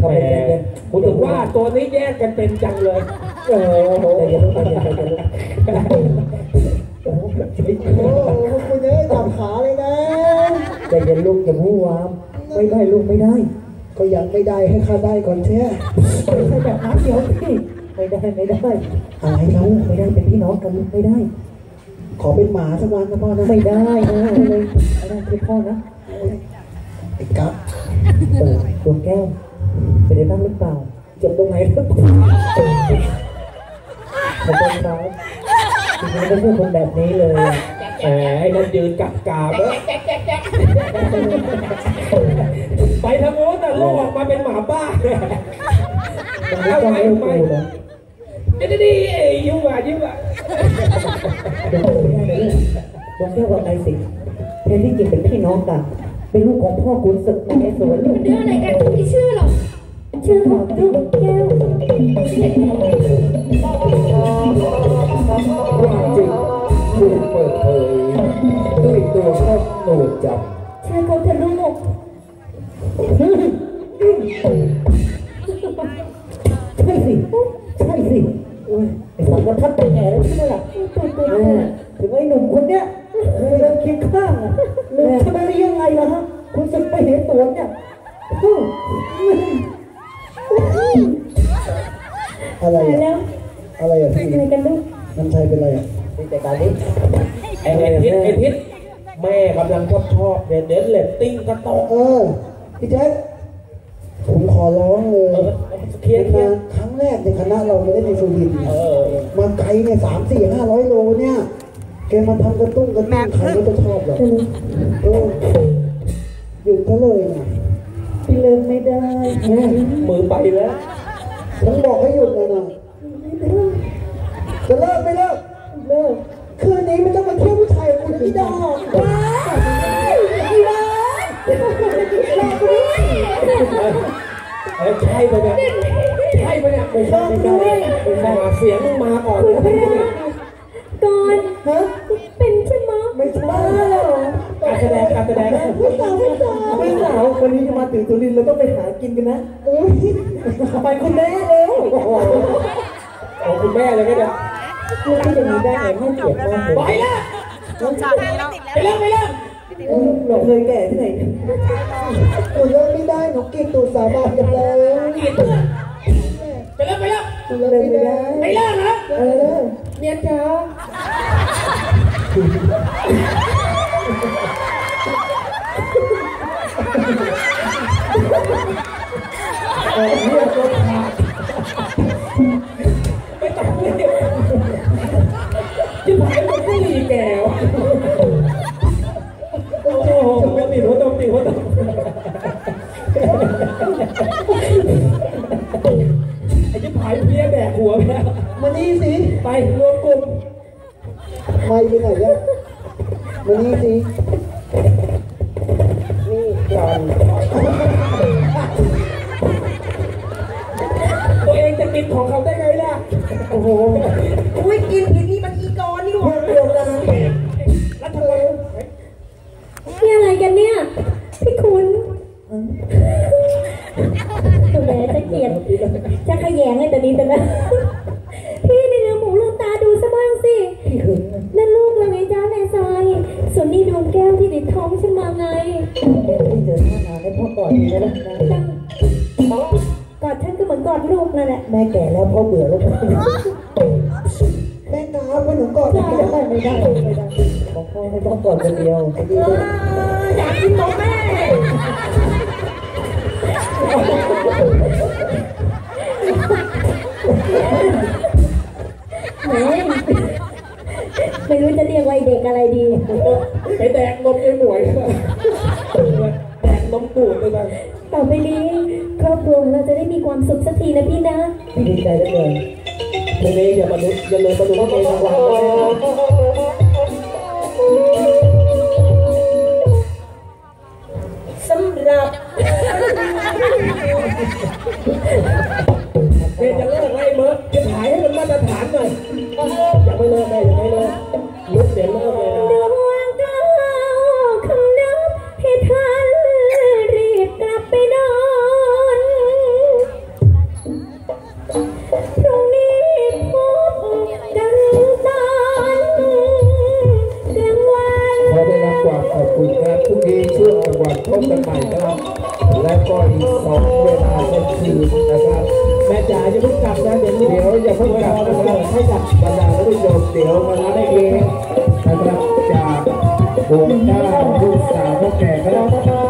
แหมผมถึงว่าตัวนี้แยกกันเป็นจังเลยโอ้โหใจเย็นใจเย็นใจเย็นโอ้โหคุณเอ้ยจับขาเลยนะใจเย็นลูกอย่าพูดวามไม่ได้ลูกไม่ได้ ก็ยังไม่ได้ให้ข้าได้ก่อนเช่ไม่ใช่แบบนั้นเดี๋ยวพี่ไม่ได้ไม่ได้อะไรเขาไม่ได้เป็นพี่น้องกันลูกไม่ได้ ขอเป็นหมาสักวันนะพ่อนะไม่ได้นะเลยไม่ได้คือพ่อนะไอ้กั๊บ เออดวงแก้วเป็นได้บ้างหรือเปล่าเจ็บตรงไหนครับขอบคุณครับจริงๆไม่ใช่คนแบบนี้เลยแหมไอ้นั่นยืนกับกาบแล้วไปทางโน้นน่ะโลกออกมาเป็นหมาบ้าตรงนี้ต้องเลี้กูนะเดี๋ยวดีๆยุ่งอะยุ่งอะดวไม่ได้เลยดวงแก้วกับไอสิแทนที่จริงเป็นพี่น้องกัน เป็นลูกของพ่อขุนศึกในสวนลูกเรื่องอะไรกันไม่ชื่อหรอกชื่อของลูกแก้วความจริงถูกเปิดเผยด้วยตัวพ่อโหนดจับใช่เขาเธอลูกใช่สิใช่สิไอ้สังกทัดเป็นแก่แล้วใช่ไหมล่ะถึงไอ้หนุ่มคนเนี้ยเคยเดินเคียงข้างอะ ไหมได้ยังไงล่ะฮะคุณศึกไปเห็นสวนเนี่ยอื้ออะไรตายอะแล้วอะไรอะพี่อะไรกันลูกน้ำชัยเป็นอะไรอะนี่แต่การนี้ไอ้ไอ้ทิศไอ้ทิศแม่กำลังชอบชอบเด็ดเด็ดเลตติ้งกระโตกเออพี่แจ๊คผมขอร้องเลเอยอเคลียเป็ร์นเคลียร์งานครั้งแรกในคณะเราไม่ได้ในสุรินทร์เออมาไกลเนี่ยสามสี่ห้าร้อยโลเนี่ยแกมาทำกระตุ้งกระตุ้งใครก็จะชอบหรอกเออ หยุดเขาเลยนะพี่เลิกไม่ได้แม่มือไปแล้วผมบอกให้หยุดเลยนะจะเลิกไม่เลิกเลิกคืนนี้ไม่ต้องมาเที่ยวผู้ชายกับคุณนะพี่ดอกว้ายอีบ้าหลอกกูด้วยเอ้ยใช่ปะเนี่ยใช่ปะเนี่ยไม่ใช่ไม่ใช่ไม่ใช่มาเสียงมึงมาก่อนเลยก่อนฮะเป็นใช่ไหมไม่ใช่การ แสดงการแสดงไม่สาวไม่สาวไม่สาววันนี้จะมาถึงสุรินทร์เราต้องไปหากินกันนะโอ้ยไปคุณแม่เร็วโอ้คุณแม่เลยก็ได้ลูกที่จะมีได้ไงให้เกียรติมากเลยไปแล้วไปแล้วไปแล้วเราเคยแก่ที่ไหนหนูเลิกไม่ได้หนูกินตูดสาบานกันแล้วกีดเลยไปแล้วไปแล้วหนูเลิกไม่ได้ไปแล้วนะเออเมียจ๋า สิไปรวมกลุ่มไม่ไปไหนเนี่ยมานี่สิ นี่กันตัวเองจะกินของเขาได้ไงล่ะ โอ้โหอุ้ยกินอีนี่มันอีกอนนี่หว่าเดียวกันแล้วทำไมนี่อะไรกันเนี่ย พี่คุณแหมจะเกลียดจะขยงไอ้ตัวนี้แต่ละพี่ในเนื้อหมูลืมตาดูซะบ้างสิ พี่หึงนะ นั่นลูกเราไงจ้าแม่ทราย ส่วนนี้ดวงแก้วที่ติดท้องฉันมาไงเดี๋ยวพี่เจอท่านานให้พ่อกอดดีนะกอดฉันก็เหมือนกอดลูกนั่นแหละแม่แก่แล้วพ่อเบื่อแล้วไม่ได้แม่น้ำมาหนูก่อนนะไม่ได้ไม่ได้บอกพ่อให้พ่อกอดคนเดียวไอ้ดีเลยอยากกินนมแม่ ไรดีไปแดกนมไอ้หมวยแดกนมตูดเลยกันต่อไปนี้ครอบครัวของเราจะได้มีความสุขสักทีนะพี่นะพี่ดีใจเหลือเกินทีนี้อย่ามาดูอย่าเลยมาดูเองรางวัลนะสำหรับ นะครับแม่จ๋าจะพิ่งกลับนะเดี๋ยวเดี๋ยวอย่าเพิ่งกลับนะครับให้กับบรรดาท่านผู้ชมเดี๋ยวมารับเองนะครับจากวงหน้าผู้สาวพ่อแก่ครับ